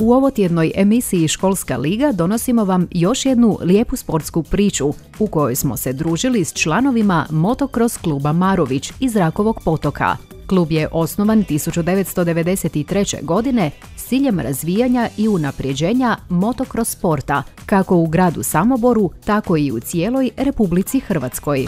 U ovotjednoj emisiji Školska liga donosimo vam još jednu lijepu sportsku priču u kojoj smo se družili s članovima Motocross kluba Marović iz Rakovog potoka. Klub je osnovan 1993. godine s ciljem razvijanja i unapređenja Motocross sporta, kako u gradu Samoboru, tako i u cijeloj Republici Hrvatskoj.